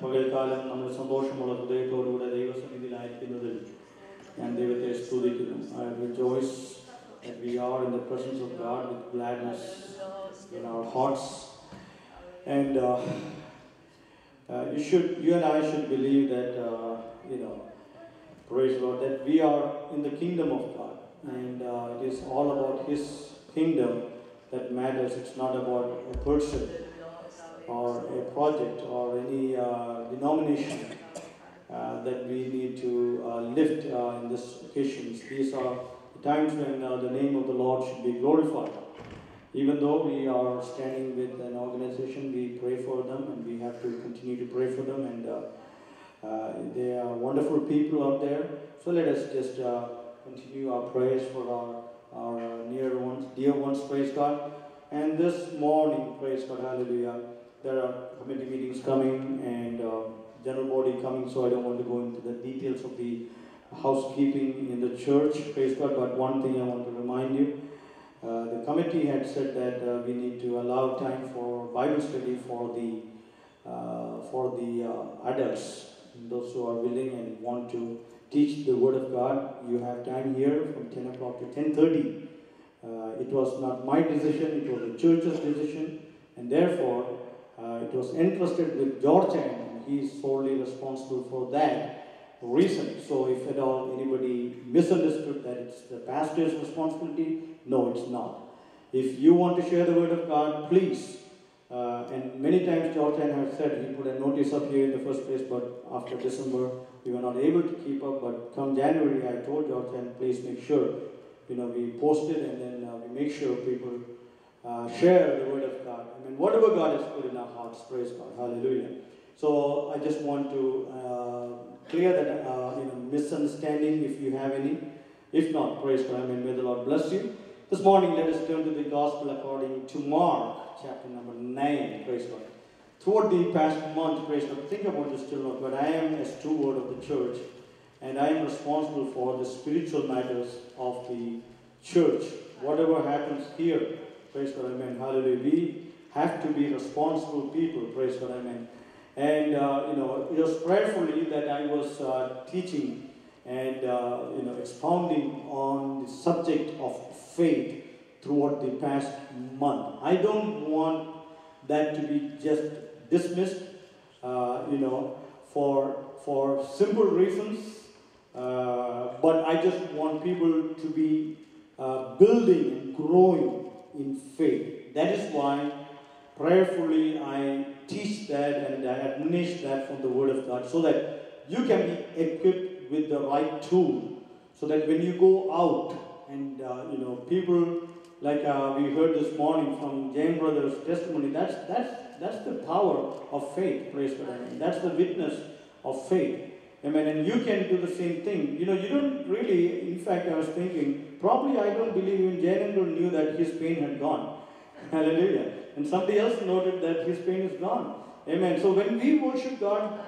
ഇന്ന് പകൽക്കാലം നമ്മൾ സന്തോഷമുള്ള ഹൃദയത്തോടുകൂടെ ദൈവസന്നിധിയിലായിരിക്കുന്നതിൽ ഞാൻ ദൈവത്തെ സ്തുതിക്കുന്നു I rejoice that we are in the presence of God with gladness in our hearts and uh, uh, you should you and I should believe that uh, you know praise God that we are in the kingdom of God and uh, it is all about his kingdom that matters it's not about a person or a project or any uh, denomination uh, that we need to uh, lift in this occasions. These are times when the name of the Lord should be glorified. Even though we are standing with an organization, we pray for them and we have to continue to pray for them. And they are wonderful people out there. So let us just continue our prayers for our, our near ones, dear ones, praise God. And this morning, praise God, hallelujah, there are committee meetings coming and uh, general body coming, so I don't want to go into the details of the housekeeping in the church, praise God. But one thing I want to remind you uh, the committee had said that uh, we need to allow time for Bible study for the uh, for the uh, adults, those who are willing and want to teach the Word of God. You have time here from 10 o'clock to 10:30. Uh, it was not my decision; it was the church's decision, and therefore uh, it was entrusted with George and he is solely responsible for that reason. So, if at all anybody misunderstood that it's the pastor's responsibility, no, it's not. If you want to share the word of God, please. Uh, and many times George and has said he put a notice up here in the first place, but after December we were not able to keep up. But come January, I told George and please make sure, you know, we post it and then uh, we make sure people uh, share the word of God. I mean, whatever God has put in our hearts, praise God, hallelujah. So I just want to uh, clear that uh, you know misunderstanding if you have any. If not, praise God. I mean, may the Lord bless you. This morning, let us turn to the Gospel according to Mark, chapter number nine. Praise God. Throughout the past month, praise God. Think about this children of God. I am a steward of the church, and I am responsible for the spiritual matters of the church. Whatever happens here, praise God. Amen. Hallelujah. Have to be responsible people. Praise God. Amen. And uh, you know, it was prayerfully that I was uh, teaching and uh, you know expounding on the subject of faith throughout the past month. I don't want that to be just dismissed, uh, you know, for for simple reasons. Uh, but I just want people to be uh, building and growing in faith. That is why prayerfully I teach that and I admonish that from the Word of God so that you can be equipped with the right tool so that when you go out and uh, you know people like uh, we heard this morning from James brother's testimony that's that's that's the power of faith praise God that's the witness of faith Amen. And you can do the same thing. You know, you don't really, in fact, I was thinking, probably I don't believe even Janendra knew that his pain had gone. Hallelujah. And somebody else noted that his pain is gone. Amen. So when we worship God,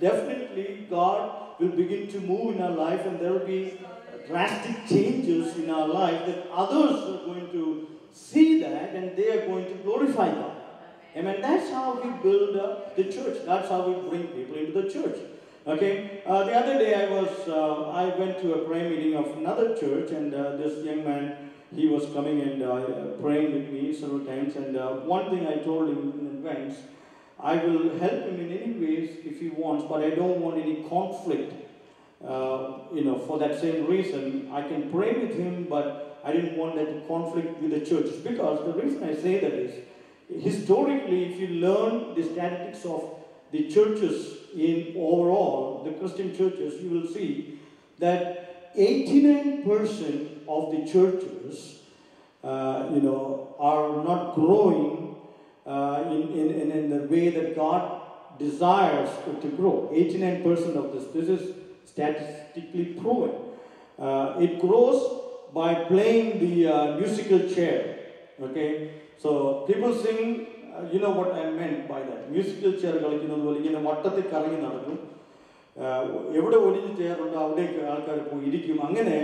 definitely God will begin to move in our life and there will be drastic changes in our life that others are going to see that and they are going to glorify God. Amen. That's how we build uh, the church. That's how we bring people into the church. Okay. Uh, the other day I was, uh, I went to a prayer meeting of another church and uh, this young man he was coming and uh, praying with me several times. And uh, one thing I told him in advance, I will help him in any ways if he wants, but I don't want any conflict. Uh, you know, for that same reason, I can pray with him, but I didn't want that conflict with the church. Because the reason I say that is, historically, if you learn the statistics of the churches in overall, the Christian churches, you will see that 89% of the churches, uh, you know, are not growing uh, in, in, in the way that God desires it to grow. 89% of this, this is statistically proven. Uh, it grows by playing the uh, musical chair. Okay, so people sing. Uh, you know what I meant by that. Musical chair കളിക്കുന്നത് പോലെ ഇങ്ങനെ വട്ടത്തിൽ കറങ്ങി നടക്കും ആഹ് എവിടെ ഒലിഞ്ഞ് ചേറുണ്ടോ അവിടേക്ക് ആൾക്കാർ പോയി ഇരിക്കും അങ്ങനെ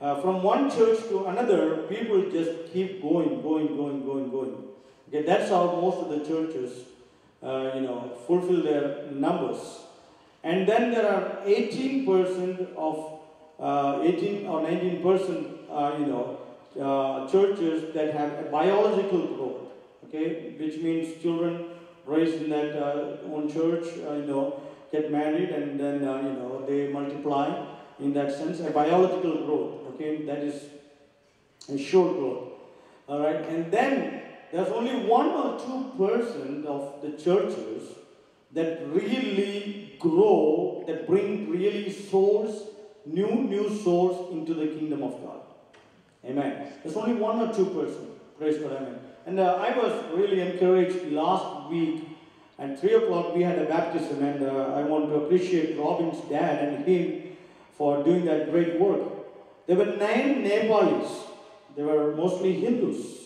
uh, from one church to another, people just keep going, going, going, going, going. Okay, that's how most of the churches, uh, you know, fulfill their numbers. And then there are 18% of uh, 18 or 19 percent, uh, you know, uh, churches that have a biological growth. Okay, which means children raised in that one church, you know, get married and then you know they multiply in that sense, a biological growth, okay, that is a sure growth. All right, and then there's only one or two percent of the churches that really grow, that bring really souls, new new souls into the kingdom of God. Amen. There's only one or two percent. Praise God. Amen. And uh, I was really encouraged last week. At three o'clock, we had a baptism, and uh, I want to appreciate Robin's dad and him for doing that great work. There were nine Nepalis. They were mostly Hindus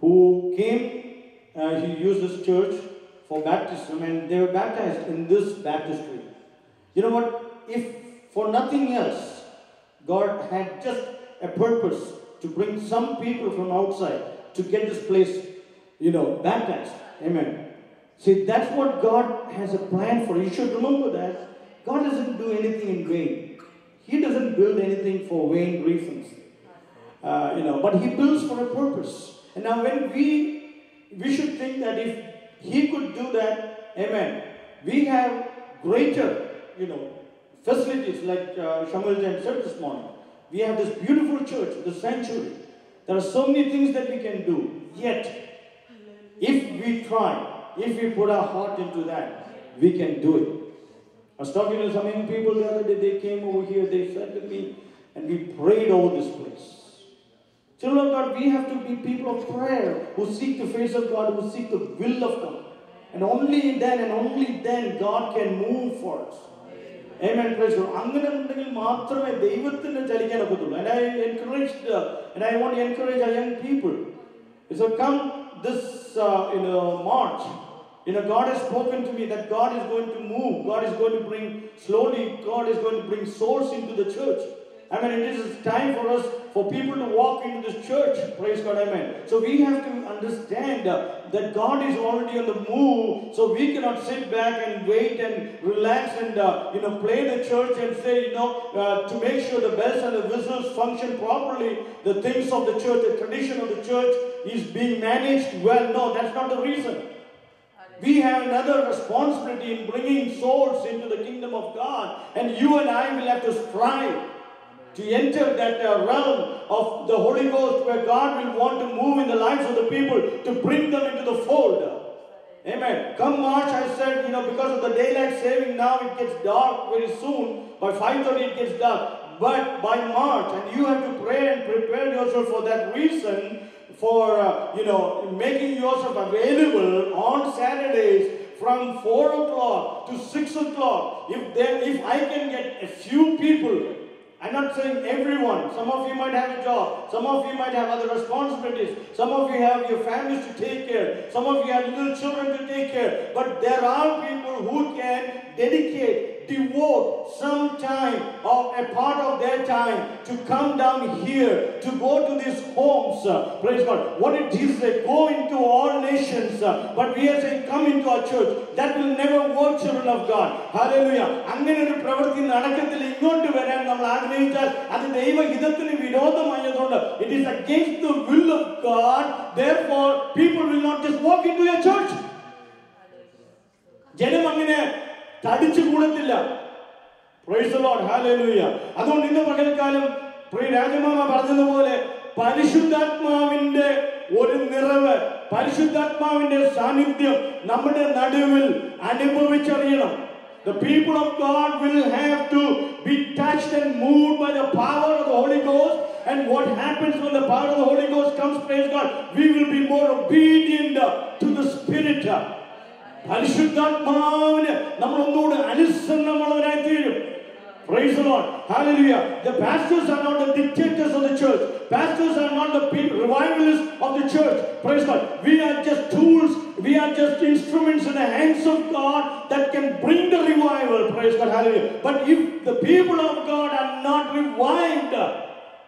who came, uh, he used this church for baptism, and they were baptized in this baptistry. You know what? If for nothing else, God had just a purpose to bring some people from outside to get this place, you know, baptized. Amen. See, that's what God has a plan for. You should remember that. God doesn't do anything in vain. He doesn't build anything for vain reasons. Uh, you know, but He builds for a purpose. And now, when we we should think that if He could do that, Amen. We have greater, you know, facilities like uh, Shamuel said this morning. We have this beautiful church, the sanctuary. There are so many things that we can do. Yet, if we try, if we put our heart into that, we can do it. I was talking to some young people the other day, they came over here, they said to me, and we prayed over this place. Children of God, we have to be people of prayer who seek the face of God, who seek the will of God. And only then and only then God can move for us. Amen. Praise God. അങ്ങനെ ഉണ്ടെങ്കിൽ മാത്രമേ ദൈവത്തിന് ചലിക്കാൻ ഒക്കത്തുള്ളൂ and I encouraged uh, and I want to encourage our young people so come this uh, you know God has spoken to me that God is going to move God is going to bring slowly God is going to bring souls into the church I mean, it is time for us, for people to walk into this church. Praise God, amen. So we have to understand uh, that God is already on the move. So we cannot sit back and wait and relax and, uh, you know, play the church and say, you know, uh, to make sure the bells and the whistles function properly, the things of the church, the tradition of the church is being managed well. No, that's not the reason. We have another responsibility in bringing souls into the kingdom of God, and you and I will have to strive to enter that uh, realm of the Holy Ghost where God will want to move in the lives of the people to bring them into the fold. Amen. Come March, I said, you know, because of the daylight saving now, it gets dark very soon. By 5.30 it gets dark. But by March, and you have to pray and prepare yourself for that reason, for, uh, you know, making yourself available on Saturdays from 4 o'clock to 6 o'clock. If, there, if I can get a few people I'm not saying everyone. Some of you might have a job. Some of you might have other responsibilities. Some of you have your families to take care. Some of you have little children to take care. But there are people who can dedicate, devote some time or a part of their time to come down here, to go to these homes. uh, praise God. What it is that go into all nations. uh, but we are saying come into our church. That will never work, children of God. Hallelujah. അങ്ങനെ ഒരു പ്രവൃത്തി നടക്കത്തിൽ ഇങ്ങോട്ട് വരാൻ നമ്മൾ ആഗ്രഹിച്ചാൽ അത് ദൈവഹിതത്തിന് വിരോധമായതുകൊണ്ട് it is against the will of God therefore people will not just walk into your church ജനം അങ്ങനെ തടിച്ചു കൂടത്തില്ല. അതുകൊണ്ട് ഇന്ന് പകൽക്കാലം പ്രിയ രാജമാമ പറഞ്ഞതുപോലെ പരിശുദ്ധാത്മാവിന്റെ ഒരു നിറവ് പരിശുദ്ധാത്മാവിന്റെ സാന്നിധ്യം നമ്മുടെ നടുവിൽ അനുഭവിച്ചറിയണം The people of God will have to be touched and moved by the power of the Holy Ghost. And what happens when the power of the Holy Ghost comes, praise God, we will be more obedient to the Spirit. പരിശുദ്ധാത്മാവിന് നമ്മൾ ഒന്നുകൂടെ അനുസരണമുള്ളവരായി തീരും Praise the Lord. Hallelujah. The pastors are not the dictators of the church. Pastors are not the people, revivalists of the church. Praise God. We are just tools. We are just instruments in the hands of God that can bring the revival. Praise God. Hallelujah. But if the people of God are not revived,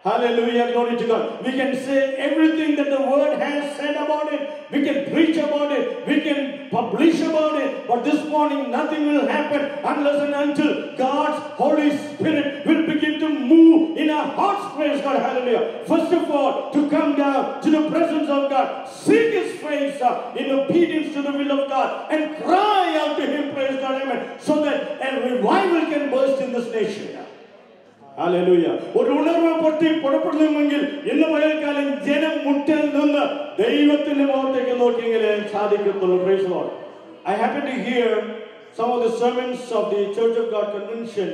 Hallelujah, glory to God. We can say everything that the word has said about it. We can preach about it. We can publish about it. But this morning, nothing will happen unless and until God's Holy Spirit will begin to move in our hearts. Praise God, hallelujah. First of all, to come down to the presence of God, seek His face in obedience to the will of God, and cry out to Him, praise God, amen, so that a revival can burst in this nation. Hallelujah ഒരു ഉണർവ് പൊട്ടി പുറപ്പെടുന്നുവെങ്കിൽ ഇന്ന് പകൽക്കാലം ജനം മുട്ടിൽ നിന്ന് ദൈവത്തിന്റെ മുഖത്തേക്ക് നോക്കിയെങ്കിലേ സാധിക്കത്തുള്ളൂ Praise the Lord. I happen to hear some of the sermons of the Church of God convention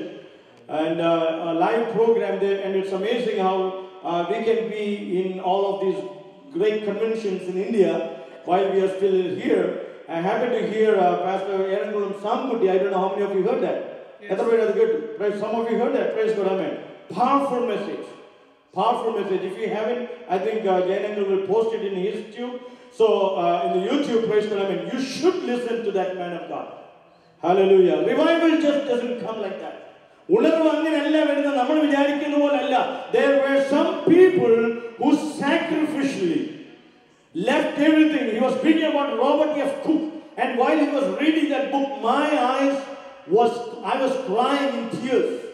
and uh, a live program there, and it's amazing how uh, we can be in all of these great conventions in India while we are still here. I happen to hear uh, Pastor Erangulam Samkuti. I don't know how many of you heard that. Otherwise, that's good. Praise, some of you heard that. Praise God, Amen. Powerful message. Powerful message. If you haven't, I think uh, Jayanangal will post it in his tube. So, uh, in the YouTube, praise God, Amen. You should listen to that man of God. Hallelujah. Revival just doesn't come like that. ഉണർവ് അങ്ങനെയല്ല വരുന്നത് നമ്മൾ വിചാരിക്കുന്ന പോലല്ല there were some people who sacrificially left everything he was speaking about robert f cook and while he was reading that book my eyes was i was crying in tears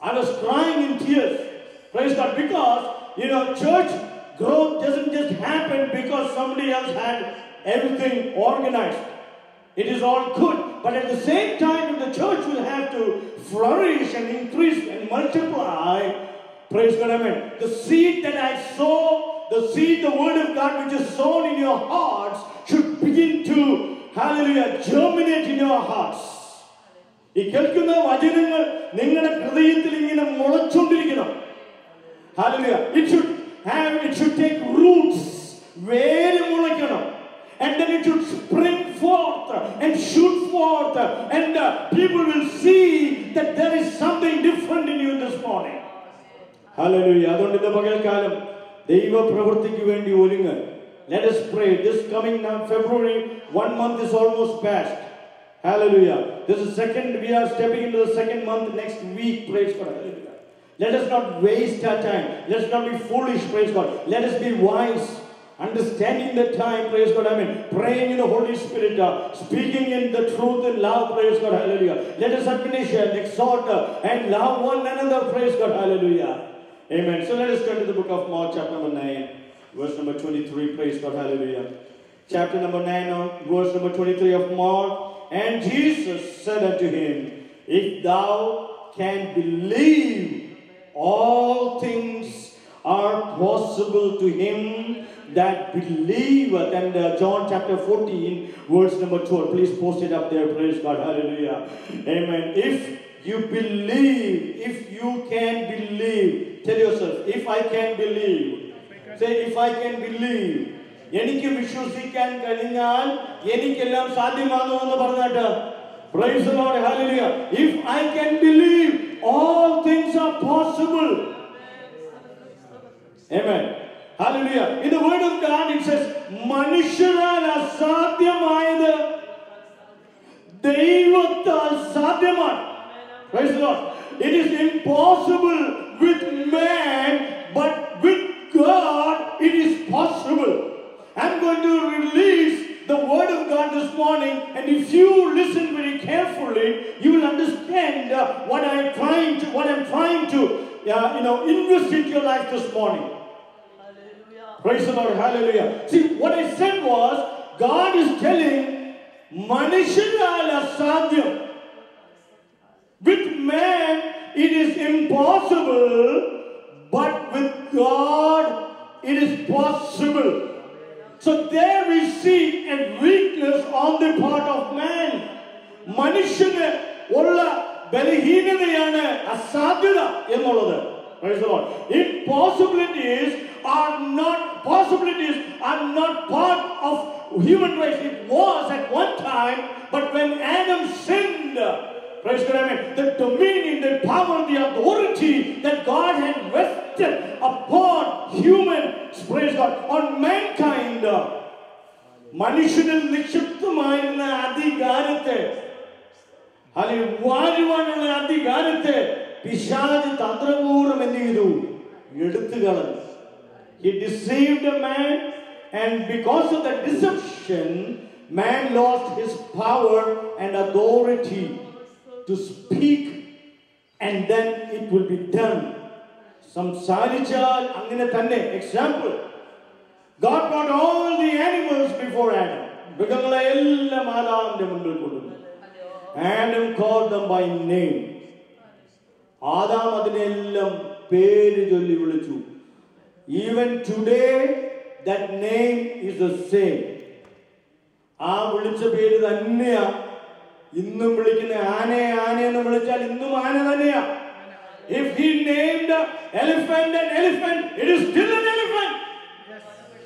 i was crying in tears praise god because you know church growth doesn't just happen because somebody else had everything organized it is all good. But at the same time, the church will have to flourish and increase and multiply, praise God, amen. The seed that I sow, the seed, the word of God which is sown in your hearts, should begin to, hallelujah, germinate in your hearts. ഈ കേൾക്കുന്ന വചനങ്ങൾ നിങ്ങളുടെ ഹൃദയത്തിൽ ഇങ്ങനെ മുളച്ചുകൊണ്ടിരിക്കണം Hallelujah. It should have, it should take roots. വേര് മുളയ്ക്കണം. And then it should spring forth and shoot forth. And uh, people will see that there is something different in you this morning. Hallelujah. അതുകൊണ്ട് ഇന്ന് പകൽക്കാലം ദൈവ പ്രവൃത്തിക്ക് വേണ്ടി ഒരുങ്ങ് Let us pray. This coming now February, one month is almost past. Hallelujah. This is second, we are stepping into the second month next week. Praise God. Hallelujah. Let us not waste our time. Let us not be foolish. Praise God. Let us be wise. Understanding the time, praise God, I mean, praying in the Holy Spirit, uh, speaking in the truth and love, praise God, hallelujah. Let us admonish and exhort uh, and love one another, praise God, hallelujah. Amen. So let us turn to the book of Mark, chapter number 9, verse number 23, praise God, hallelujah. Chapter number 9, uh, verse number 23 of Mark. And Jesus said unto him, If thou can believe, all things are possible to him that believeth. And uh, John chapter 14, verse number 12. Please post it up there. Praise God. Hallelujah. Amen. If you believe, if you can believe, tell yourself, if I can believe. Say, if I can believe. എനിക്ക് വിശ്വസിക്കാൻ കഴിഞ്ഞാൽ എനിക്കെല്ലാം സാധ്യമാകുമെന്ന് പറഞ്ഞിട്ട് Praise the Lord, hallelujah. If I can believe, all things are possible. Amen. Hallelujah. In the word of God it says, മനുഷ്യരാൽ അസാധ്യമായത് ദൈവത്താൽ സാധ്യമാണ് Praise the Lord. It is impossible with man, but with God it is possible. I'm going to release the word of God this morning, and if you listen very carefully, you will understand uh, what I'm trying to, what I'm trying to, uh, you know, invest into your life this morning. Praise the Lord, hallelujah. See, what I said was, God is telling, മനുഷ്യരാൽ അസാധ്യം with man it is impossible, but with God it is possible. So there we see a weakness on the part of man. മനുഷ്യന് ഉള്ള ബലഹീനതയാണ് അസാധ്യത എന്നുള്ളത് Praise the Lord. Impossibilities are not possibilities are not part of human race. It was at one time, but when Adam sinned, praise God, I mean, the dominion, the power, the authority that God had vested upon humans, praise God, on mankind, മനുഷ്യനിൽ നിക്ഷിപ്തമായിരുന്ന അധികാരത്തെ അല്ലെങ്കിൽ വാരുവാനുള്ള അധികാരത്തെ പിശാചി തന്ത്രപൂർവ്വം എന്ത് ചെയ്തു എടുത്തു കളഞ്ഞു He deceived a man, and because of the deception, man lost his power and authority To speak, and then it will be done. സംസാരിച്ചാൽ അങ്ങനെ തന്നെ. Example God brought all the animals before Adam. മൃഗങ്ങളെ എല്ലാം ആദാമിന്റെ മുമ്പിൽ കൊണ്ടുവന്നു. Adam called them by name Adam അതിനെല്ലാം പേര് ചൊല്ലി വിളിച്ചു. Even today that name is the same ആ വിളിച്ച പേര് തന്നെയാ ഇന്നും വിളിക്കുന്ന ആനെ ആന എന്ന് വിളിച്ചാൽ ഇന്നും ആന തന്നെയാ if he named elephant and elephant it is still an elephant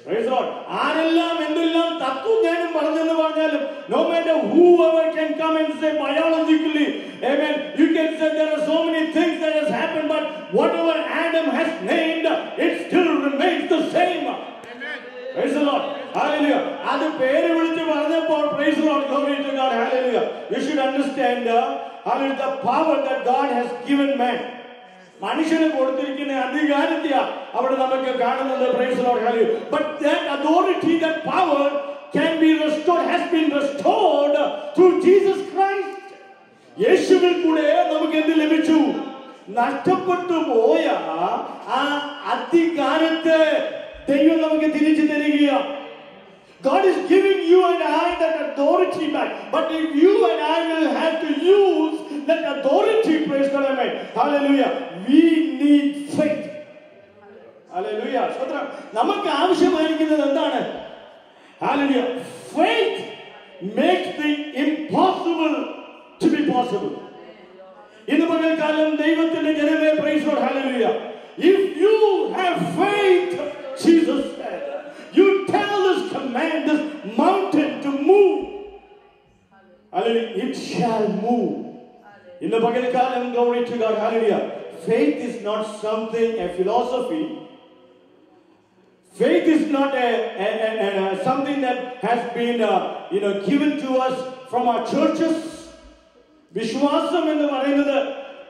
Praise the Lord. ആരെല്ലാം എന്തെല്ലാം തത്വജ്ഞാനം പറഞ്ഞെന്ന് പറഞ്ഞാലും no matter whoever can come and say biologically amen you can say there are so many things that has happened but whatever Adam has named it still remains the same Praise the Lord. Hallelujah. അത് പേര് വിളിച്ച് പറഞ്ഞപ്പോൾ you should understand uh, the power that God has given man. മനുഷ്യന് കൊടുത്തിരിക്കുന്ന അധികാരത്തെയാ അവിടെ നമുക്ക് കാണുന്നത്. But that authority that power can be restored has been restored through Jesus Christ യേശുവിൽ കൂടെ നമുക്ക് എന്ത് ലഭിച്ചു? നഷ്ടപ്പെട്ടു പോയ ആ അധികാരത്തെ ദൈവം നമുക്ക് തിരിച്ചു തരികയാണ് God is giving you and I that authority back. But if you and I will have to use that authority, praise God, amen. Hallelujah. We need faith. Hallelujah. സ്തോത്രം. നമുക്ക് ആവശ്യമായിരിക്കുന്നത് എന്താണ് Hallelujah. Faith makes the impossible to be possible. ഇന്ന് പകൽക്കാലം ദൈവത്തിന്റെ ജനമേ praise Lord hallelujah if you have faith Jesus said you tell this command this mountain to move hallelujah it shall move ഇന്ന് പകൽക്കാലം glory to God hallelujah faith is not something a philosophy Faith is not a, a, a, a- a- something that has been uh, you know given to us from our churches. വിശ്വാസം എന്ന് പറയുന്നത്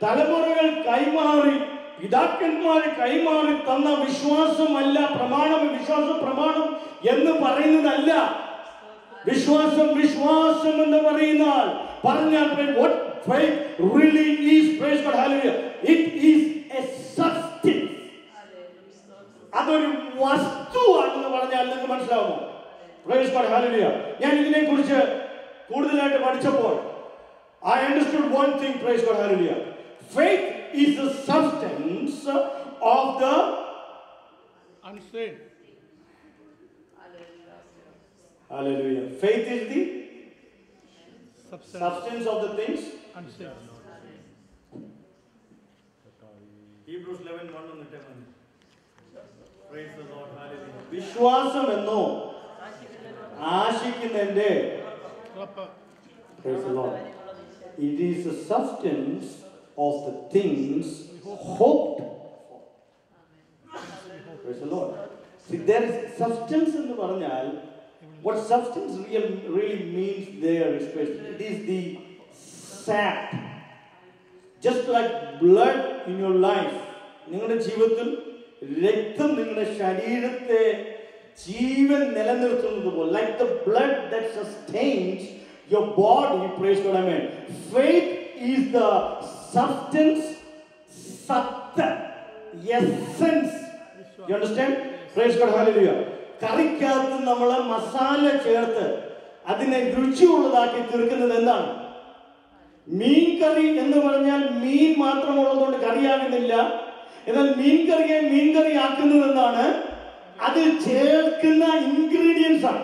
തലമുറകൾ കൈമാറി പിതാക്കന്മാർ കൈമാറി തന്ന വിശ്വാസമല്ല പ്രമാണം വിശ്വാസ പ്രമാണം എന്ന് പറയുന്നതല്ല. വിശ്വാസം വിശ്വാസം എന്ന് പറയുന്നാൽ പറഞ്ഞാൽ faith really is hallelujah. It is a substance. അതൊരു വസ്തുവാണെന്ന് പറഞ്ഞാൽ നിങ്ങൾക്ക് മനസ്സിലാവുമോ? പ്രൈസ് ഗോഡ് ഹല്ലേലൂയ ഞാൻ ഇതിനെ കുറിച്ച് കൂടുതലായിട്ട് പഠിച്ചപ്പോൾ I understood one thing praise God hallelujah. Faith is the substance of the unseen. hallelujah faith is the Substance substance of the things unseen. Hebrews 11 1 എന്നിട്ട് മതി. Praise the Lord, hallelujah. വിശ്വാസം എന്നോ ആശിക്കുന്നതിന്റെ Proper. Praise the Lord. It is the substance of the things hoped for. Praise the Lord. See, there is substance in the പറഞ്ഞാൽ what substance real, really means there is it is the sap just like blood in your life നിങ്ങളുടെ ജീവിതത്തിൽ രക്തം നിങ്ങളുടെ ശരീരത്തെ ജീവൻ നിലനിർത്തുന്നത് പോലെ like the blood that sustains your body price God I mean faith is the substance സത്ത് essence you understand praise God hallelujah കറിക്കകത്ത് നമ്മൾ മസാല ചേർത്ത് അതിനെ രുചിയുള്ളതാക്കി തീർക്കുന്നത് എന്താണ്? മീൻ കറി എന്ന് പറഞ്ഞാൽ മീൻ മാത്രമുള്ളതുകൊണ്ട് കറിയാകുന്നില്ല. എന്നാൽ മീൻ കറിയെ മീൻ കറി ആക്കുന്നത് എന്താണ്? അത് ചേർക്കുന്ന ഇൻഗ്രീഡിയൻസ് ആണ്.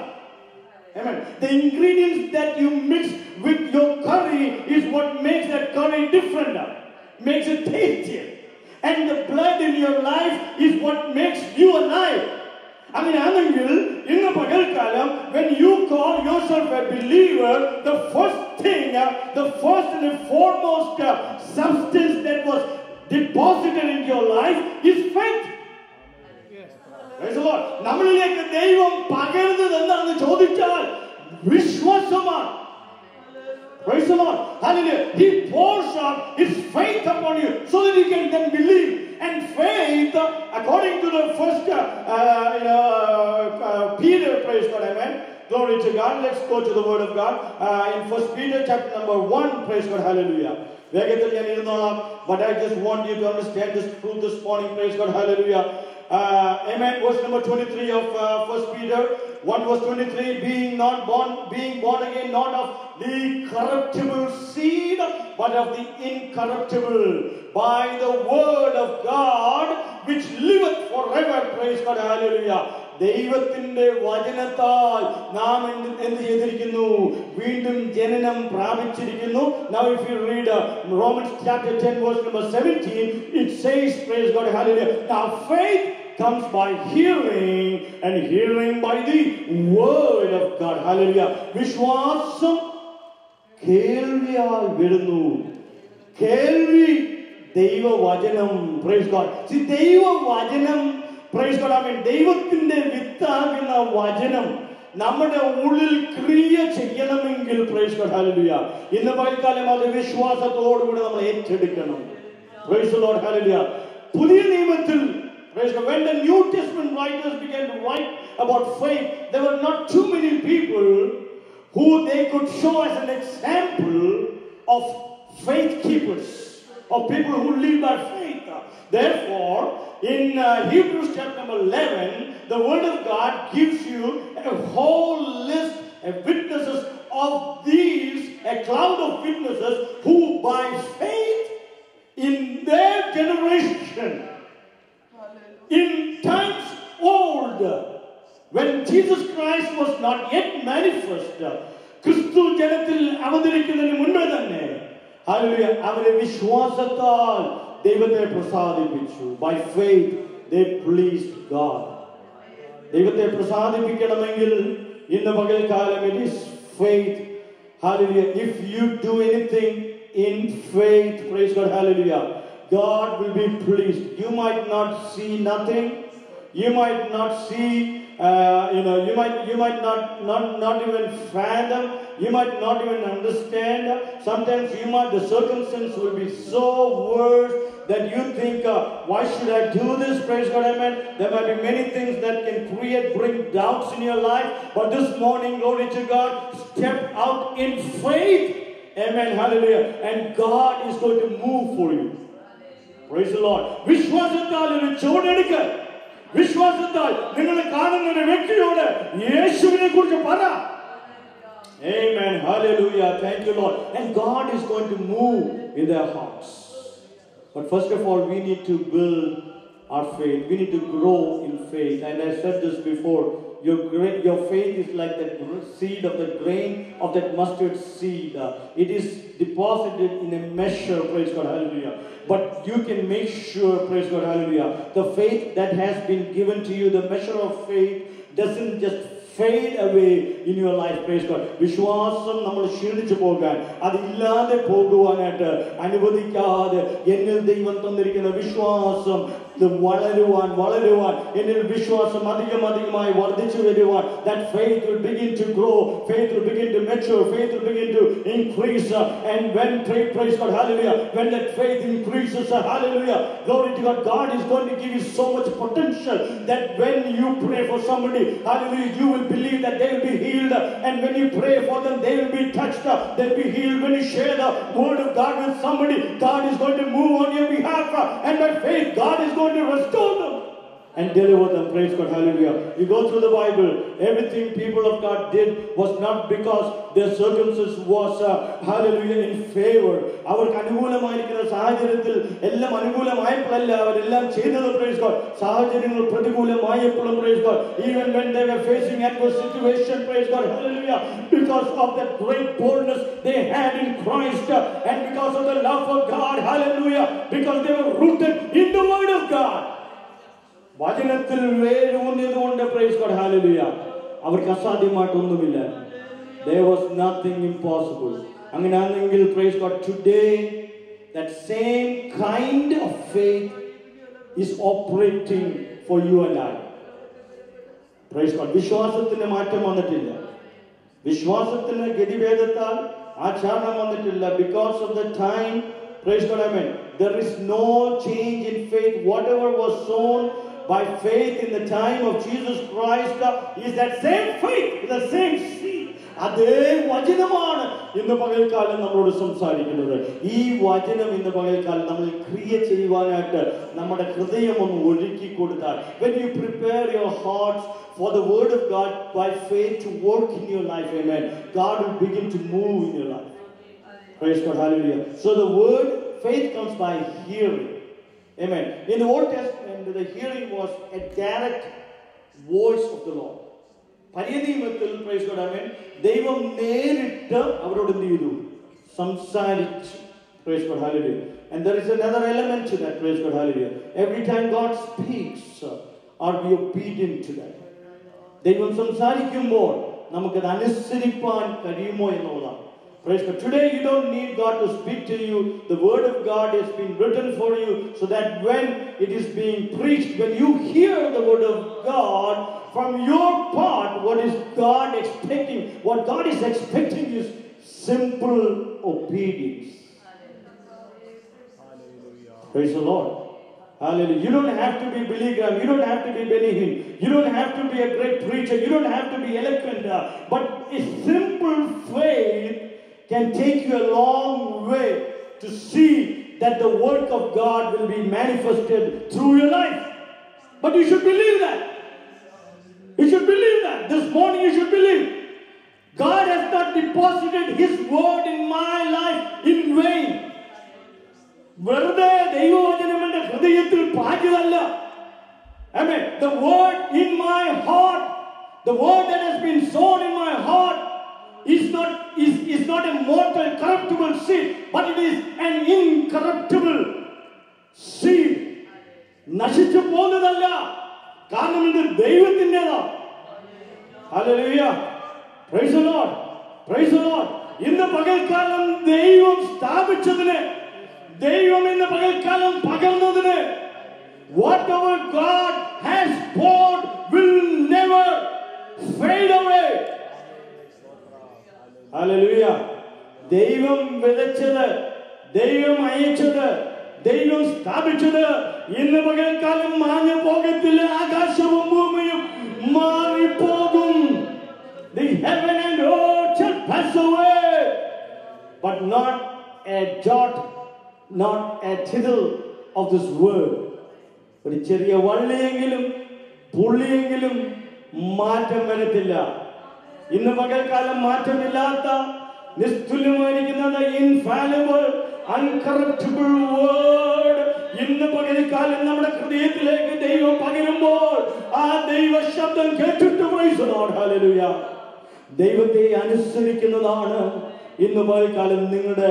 Amen. The ingredients that you mix with your curry is what makes that curry different, makes it tastier. And the blood in your life is what makes you alive. അങ്ങനെയാണെങ്കിൽ ഇന്ന് പകൽക്കാലം when you call yourself a believer the first thing uh, the first and the foremost uh, substance that was deposited in your life is faith നമ്മളിലേക്ക് ദൈവം പകരുന്നത് എന്താണെന്ന് ചോദിച്ചാൽ വിശ്വാസമാണ് Praise the Lord. Hallelujah. He pours out his faith upon you so that you can then believe. And faith, uh, according to the first uh, uh, you know, uh, Peter, praise God, amen. Glory to God. Let's go to the word of God. Uh, in First Peter chapter number 1, praise God, hallelujah. വേഗത്തിൽ ഞാൻ ഇരുന്നോളാം but I just want you to understand this truth this morning. Praise God, hallelujah. Uh, amen. Verse number 23 of uh, First Peter 1 verse 23, being not born, being born again, not of the corruptible seed, but of the incorruptible, by the word of God, which liveth forever. Praise God, hallelujah. ദൈവത്തിന്റെ വചനത്താൽ നാം എന്ത് എന്ത് ചെയ്തിരിക്കുന്നു വീണ്ടും ജനനം പ്രാപിച്ചിരിക്കുന്നു now if you read uh, Romans chapter 10 verse number 17 it says praise God hallelujah now faith comes by hearing and hearing by the word of God hallelujah. വിശ്വാസം കേൾവിയാൽ വരുന്നു. കേൾവി ദൈവവചനം പ്രൈസ് ഗോഡ് ദൈവവചനം പ്രൈസ് ഗോഡ് mean ദൈവത്തിന്റെ വിത്താകുന്ന വചനം നമ്മുടെ ഉള്ളിൽ ക്രിയ ചെയ്യണമെങ്കിൽ പ്രൈസ് ഗോഡ് ഹല്ലേലൂയ ഇന്ന് പകൽക്കാലം അത് വിശ്വാസത്തോടുകൂടി നമ്മൾ ഏറ്റെടുക്കണം. പ്രൈസ് ലോർഡ് ഹല്ലേലൂയ പുതിയ നിയമത്തിൽ praise God when the New Testament writers began to write about faith there were not too many people who they could show as an example of faith keepers of people who live by faith. Therefore, in uh, Hebrews chapter number 11, the Word of God gives you a whole list of witnesses of these, a cloud of witnesses who by generation, in times old, when Jesus Christ was not yet manifest, ക്രിസ്തു ജനത്തിൽ അവതരിക്കുന്നതിന് മുൻപ് തന്നെ hallelujah, അവരെ വിശ്വാസത്താൽ ദൈവത്തെ പ്രസാദിപ്പിച്ചു by faith they pleased God ദൈവത്തെ പ്രസാദിപ്പിക്കണമെങ്കിൽ ഇന്ന് പകൽക്കാലം it is faith hallelujah if you do anything in faith price God hallelujah God will be pleased. You might not see nothing. You might not see, uh, you know, you might you might not not not even fathom. You might not even understand. Sometimes you might the circumstance will be so worse that you think, uh, why should I do this? Praise God, Amen. There might be many things that can create, bring doubts in your life. But this morning, glory to God, step out in faith. Amen. Hallelujah. And God is going to move for you. Praise the Lord. വിശ്വാസത്താൽ ഒരു ചുവടെടുക്ക വിശ്വാസത്താൽ നിങ്ങൾ കാണുന്ന ഒരു വ്യക്തിയോട് യേശുവിനെ കുറിച്ച് പറ Amen. Hallelujah. Thank you, Lord. And God is going to move in their hearts. But first of all, we need to build our faith. We need to grow in faith. And I said this before. Your, gra- your faith is like the gr- seed of the grain of that mustard seed. Uh, it is deposited in a measure, praise God, hallelujah. But you can make sure, praise God, hallelujah, the faith that has been given to you, the measure of faith, doesn't just fade away in your life, praise God. വിശ്വാസം നമ്മൾ ക്ഷീണിച്ചു പോകാൻ അതില്ലാതെ പോകുവാനായിട്ട് അനുവദിക്കാതെ എന്നിൽ ദൈവം തന്നിരിക്കുന്ന വിശ്വാസം ഇത് വളരുവാൻ വളരുവാൻ എന്നിൽ വിശ്വാസം അധികം അധികമായി വർദ്ധിച്ചു വരുവാൻ that faith will begin to grow faith will begin to mature faith will begin to increase uh, and when pray, praise God hallelujah when that faith increases uh, hallelujah glory to God God is going to give you so much potential that when you pray for somebody hallelujah you will believe that they will be healed uh, and when you pray for them they will be touched uh, they'll be healed when you share the word of God with somebody God is going to move on your behalf uh, and by faith God is going to restore them and deliver them. Praise God. Hallelujah. You go through the Bible, everything people of God did was not because their circumstances was, uh, hallelujah, in favor. അവർക്ക് അനുകൂലമായിരിക്കുന്ന സാഹചര്യത്തിൽ എല്ലാം അനുകൂലമായപ്പോഴല്ല അവരെല്ലാം ചെയ്തത് praise God സാഹചര്യങ്ങൾ പ്രതികൂലമായപ്പോഴും praise God even when they were facing adverse situation praise God hallelujah because of that great boldness they had in Christ uh, and because of the love of God hallelujah because they were rooted in the word of God വചനത്തിൽ വേരൂന്നിയതുകൊണ്ട് praise God hallelujah അവർക്ക് അസാധ്യമായിട്ടൊന്നുമില്ല there was nothing impossible അങ്ങനെയാണെങ്കിൽ praise God today that same kind of faith is operating for you and I price God വിശ്വാസത്തിന് മാറ്റം വന്നിട്ടില്ല വിശ്വാസത്തിന് ഗതിഭേദത്താൽ ആചാരണം വന്നിട്ടില്ല because of the time Praise God, amen. There is no change in faith. Whatever was sown by faith in the time of Jesus Christ uh, is that same faith, the same seed. അതേ വചനമാണ് ഇന്ന് പകൽക്കാലം നമ്മളോട് സംസാരിക്കുന്നത് ഈ വചനം ഇന്ന് പകൽക്കാലം നമ്മൾ ക്രിയ ചെയ്യുവാനായിട്ട് നമ്മുടെ ഹൃദയം ഒന്ന് ഒരുക്കി കൊടുത്താൽ when you prepare your hearts for the word of God by faith to work in your life amen God will begin to move in your life Praise God, hallelujah. So the word faith comes by hearing. Amen. In the Old Testament, the hearing was a direct voice of the Lord. പഴയ നിയമത്തിൽ praise God ആമേൻ ദൈവം നേരിട്ട് അവരോട് എന്ത് ചെയ്തു സംസാരിച്ചു price God hallelujah and there is another element to that praise god hallelujah every time god speaks uh, are we obedient to that ദൈവം സംസാരിക്കുമ്പോൾ നമുക്കത് അനുസരിപ്പാൻ കഴിയുമോ എന്നുള്ളതാണ് Praise God. Today you don't need God to speak to you. The word of God has been written for you so that when it is being preached, when you hear the word of God, from your part, what is God expecting? What God is expecting is simple obedience. Praise the Lord. Hallelujah. You don't have to be Billy Graham. You don't have to be Benny Hinn. You don't have to be a great preacher. You don't have to be eloquent. But a simple faith can take you a long way to see that the work of God will be manifested through your life. But you should believe that. You should believe that. This morning you should believe. God has not deposited His word in my life in vain. വെറുതെ ദൈവവചനം എന്റെ ഹൃദയത്തിൽ പാകിയതല്ല Amen. The word in my heart, the word that has been sown in my heart, is not is, is not a mortal corruptible seed, but it is an incorruptible seed. നശിച്ചു പോകുന്നതല്ല കാരണം ഇത് ദൈവത്തിൻ്റെതാ Hallelujah. Praise the Lord. Praise the Lord. ഇന്ന് പകൽക്കാലം ദൈവം സ്ഥാപിച്ചതിന് ദൈവം ഇന്ന് പകൽക്കാലം പകർന്നതിന് what ever God has poured will never fade away. ദൈവം വിതച്ചത് ദൈവം അയച്ചത് ദൈവം സ്ഥാപിച്ചത് ഇന്ന് പകൽക്കാലം മാഞ്ഞു പോകത്തില്ല. ആകാശവും ഭൂമിയും മാറിപ്പോകും. The heaven and earth shall pass away, but not a jot, not a tittle of this word. ഒരു ചെറിയ വള്ളിയെങ്കിലും പുള്ളിയെങ്കിലും മാറ്റം വരത്തില്ല. ഇന്ന് പകൽക്കാലം മാറ്റമില്ലാത്ത നിസ്തുല്യമായിരിക്കുന്നത് ഇൻഫാലിബിൾ അൺകറപ്റ്റബിൾ വേർഡ് ഇന്ന് പകൽക്കാലം നമ്മുടെ ഹൃദയത്തിലേക്ക് ദൈവം പകരുമ്പോൾ ആ ദൈവ ശബ്ദം കേട്ടിട്ട്. ദൈവത്തെ അനുസരിക്കുന്നതാണ് ഇന്ന് പകൽക്കാലം നിങ്ങളുടെ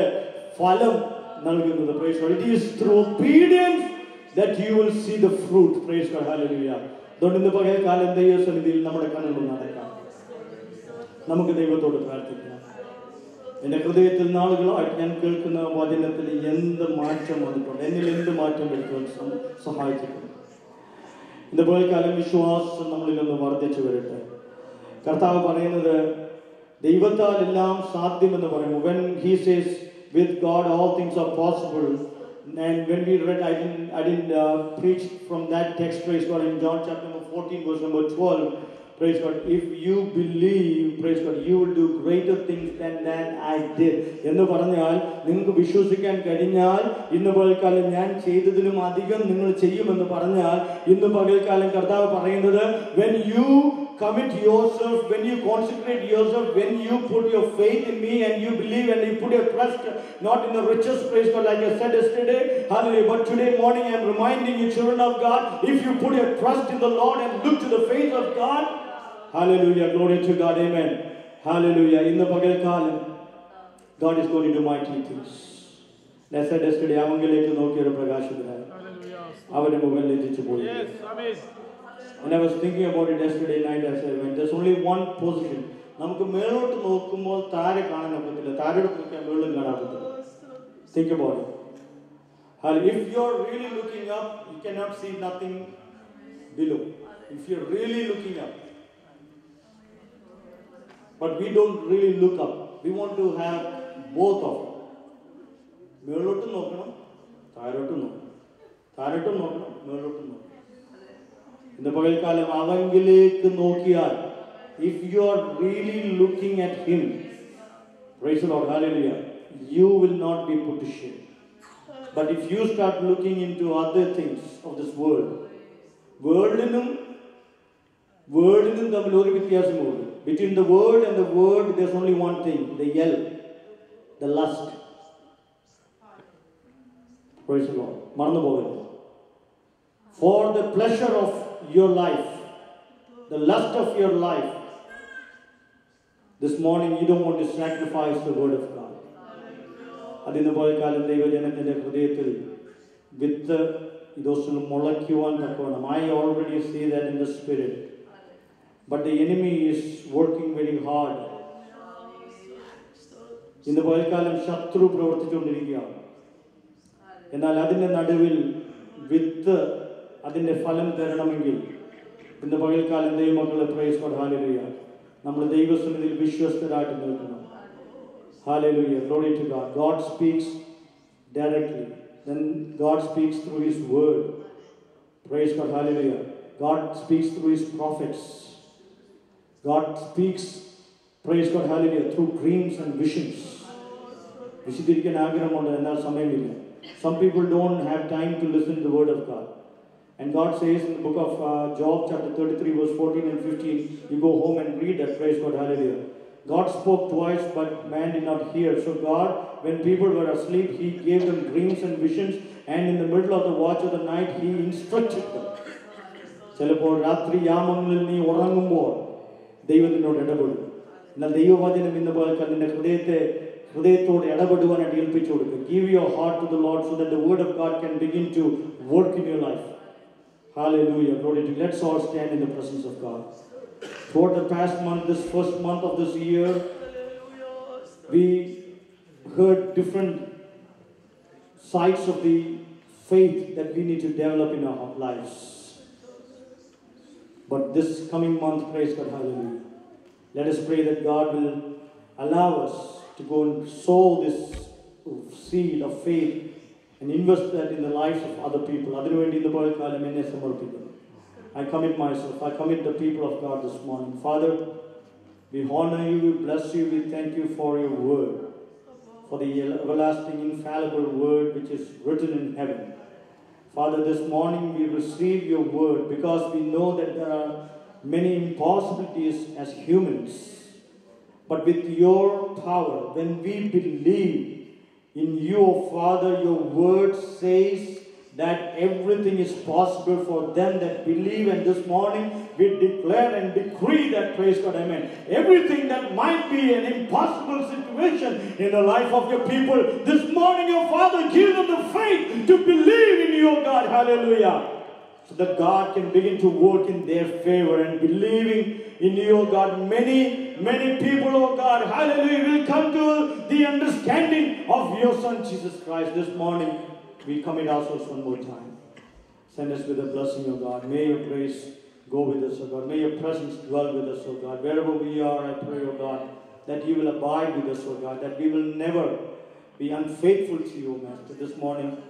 ഫലം നൽകുന്നത് praise it is through obedience that you will see the fruit praise. Hallelujah. അതുകൊണ്ട് ഇന്ന് പകൽക്കാലം ദൈവസന്നിധിയിൽ നമ്മുടെ കണ്ണുകൾ നടക്കാം നമുക്ക് ദൈവത്തോട് പ്രാർത്ഥിക്കാം. എന്റെ ഹൃദയത്തിൽ നാളുകളായിട്ട് ഞാൻ കേൾക്കുന്ന വചനത്തിൽ എന്ത് മാറ്റം വന്നിട്ടുണ്ട്? എന്നിൽ എന്ത് മാറ്റം വരുത്തുവാൻ സഹായിച്ചിട്ടുണ്ട്? ഇന്ന് പോയക്കാലം വിശ്വാസം നമ്മളിൽ ഒന്ന് വർദ്ധിച്ചു വരട്ടെ. കർത്താവ് പറയുന്നത് ദൈവത്താൽ എല്ലാം സാധ്യമെന്ന് പറയുന്നു. When he says with God all things are possible And when we read, I didn't, I didn't uh, preach from that text, praise God, in John chapter number 14, verse number 12. Praise God. If you believe, praise God, you will do greater things than that I did. എന്ന് പറഞ്ഞാൽ നിങ്ങൾക്ക് വിശ്വസിക്കാൻ കഴിഞ്ഞാൽ ഇന്ന് പകൽക്കാലം ഞാൻ ചെയ്തതിലും അധികം നിങ്ങൾ ചെയ്യുമെന്ന് പറഞ്ഞാൽ ഇന്ന് പകൽക്കാലം കർത്താവ് പറയുന്നത് when you commit yourself, when you consecrate yourself, when you put your faith in me and you believe and you put your trust not in the richest place, but like I said yesterday, hallelujah. But today morning I'm reminding you, children of God, if you put your trust in the Lord and look to the face of God, hallelujah, glory to God, amen. Hallelujah. In the പകൽക്കാലം God is going to do mighty things. And I said yesterday, അവങ്കിലേക്ക് നോക്കിയൊരു പ്രകാശത്തിനായി Hallelujah. അവന്റെ മുഖം ലജ്ജിച്ചു പോയി Yes, Amen. And I was thinking about it yesterday night as I went. There's only one position. നമുക്ക് മേളോട്ട് നോക്കുമ്പോൾ താരെ കാണാൻ ഒക്കത്തില്ല താരയോട് നോക്കിയാൽ മേളും കാണാൻ പറ്റില്ല think about it if you are really looking up you can not see nothing below if you are really looking up but we don't really look up V want to have both of മേളോട്ട് നോക്കണം താഴോട്ടും നോക്കണം മേലോട്ടും നോക്കണം ഇന്ന് പകൽക്കാലം അവങ്കിലേക്ക് നോക്കിയാൽ if you are really looking at him praise Lord hallelujah you will not be put to shame but if you start looking into other things of this world വേൾഡിനും വേർഡിനും തമ്മിൽ ഒരു വ്യത്യാസമുള്ളൂ between the world and the word there only one thing the L the lust മറന്നു പോകരുത് for the pleasure of your life the lust of your life this morning you don't want to sacrifice the word of God അതിന് പോയ കാലം ദൈവജനത്തിന്റെ ഹൃദയത്തിൽ വിത്ത് ഇതൊന്നും മുളയ്ക്കുവാൻ തക്കവണ്ണം I already see that in the spirit but the enemy is working very hard ഇന്ന് പകൽക്കാലം ശത്രു പ്രവർത്തിച്ചുകൊണ്ടിരിക്കുകയാണ് എന്നാൽ അതിൻ്റെ നടുവിൽ വിത്ത് അതിൻ്റെ ഫലം തരണമെങ്കിൽ ഇന്ന് പകൽക്കാലം ദൈവമക്കളെ പ്രൈസ് കൊടാലുക നമ്മൾ ദൈവസന്നിധിയിൽ വിശ്വസ്തരായിട്ട് നിൽക്കണം Hallelujah. Glory to God. God speaks directly. Then God speaks through His word. Praise God. Hallelujah. God speaks through His prophets. God speaks, praise God, hallelujah, through dreams and visions. വിശദീകരിക്കാൻ ആഗ്രഹമുണ്ട് എന്നാൽ സമയമില്ല some people don't have time to listen the word of God And God says in the book of uh, Job, chapter 33, verse 14 and 15, you go home and read that. Praise God, hallelujah. God spoke twice, but man did not hear. So, God, when people were asleep, He gave them dreams and visions, and in the middle of the watch of the night, He instructed them. ചിലപ്പോൾ രാത്രി യാമങ്ങളിൽ നീ ഉറങ്ങുമ്പോൾ ദൈവത്തിനോട് ഇടപെടും എന്നാൽ ദൈവവചനം ഇന്ന് പോലെ നിന്റെ ഹൃദയത്തെ ഹൃദയത്തോട് ഇടപെടുവാനായിട്ട് ഏൽപ്പിച്ചു കൊടുക്കുക give your heart to the load so that the word of God can begin to work in your life Hallelujah. Glory to Let's all stand in the presence of God. Throughout the past month, this first month of this year, we heard different sides of the faith that we need to develop in our lives. But this coming month, praise God, hallelujah. Let us pray that God will allow us to go and sow this seed of faith and invest that in the lives of other people. I commit myself, I commit the people of God this morning. Father, we honor you, we bless you, we thank you for your word, for the everlasting, infallible word which is written in heaven. Father, this morning we receive your word because we know that there are many impossibilities as humans. But with your power, when we believe in you, Father, your word says that everything is possible for them that believe. And this morning we declare and decree that, praise God, amen. Everything that might be an impossible situation in the life of your people, this morning, your Father, give them the faith to believe in your God. Hallelujah. So that God can begin to work in their favor and believing in you, O God. Many, many people, O God, hallelujah, will come to the understanding of your Son Jesus Christ this morning. We commit ourselves one more time. Send us with a blessing, of God. May your grace go with us, O God. May your presence dwell with us, O God. Wherever we are, I pray, O God, that you will abide with us, O God, that we will never be unfaithful to you, Master. This morning,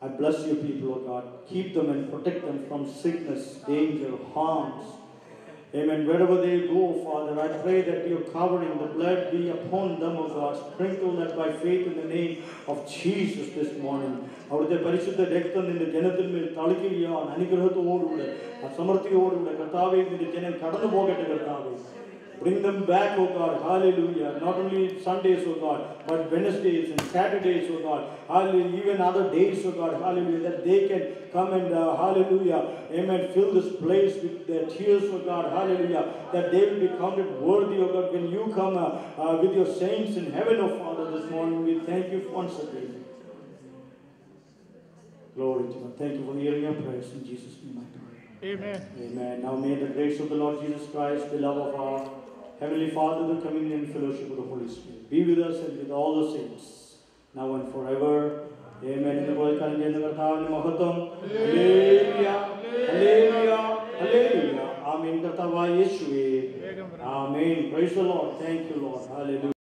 I bless your people, O God. Keep them and protect them from sickness, danger, harms. Amen. Wherever they go, Father, I pray that your covering, the blood be upon them, O God. Sprinkle that by faith in the name of Jesus this morning. അവിടുത്തെ പരിശുദ്ധ രക്തം നിന്റെ ജനത്തിൽ മേൽ തളിക്കുകയാണ് അനുഗ്രഹത്തോടുകൂടെ സമൃദ്ധിയോടുകൂടെ കർത്താവെ നിന്റെ ജനം കടന്നു പോകട്ടെ കർത്താവെ Bring them back, oh God, hallelujah. Not only Sundays, oh God, but Wednesdays and Saturdays, oh God, hallelujah. Even other days, oh God, hallelujah, that they can come and, uh, hallelujah, amen, fill this place with their tears, oh God, hallelujah, that they will be counted worthy, oh God, when you come uh, uh, with your saints in heaven, oh Father, this morning. We thank you once again. Glory to God. Thank you for hearing our prayers in Jesus' name. I pray. Amen. Amen. Now may the grace of the Lord Jesus Christ, the love of our Heavenly Father, the communion and fellowship of the Holy Spirit be with us and with all the saints, now and forever. Amen. In the world, in the Kartavan, Mahatam. Hallelujah. Hallelujah. Hallelujah. Amen. Kartava Yeshua. Amen. Praise the Lord. Thank you, Lord. Hallelujah.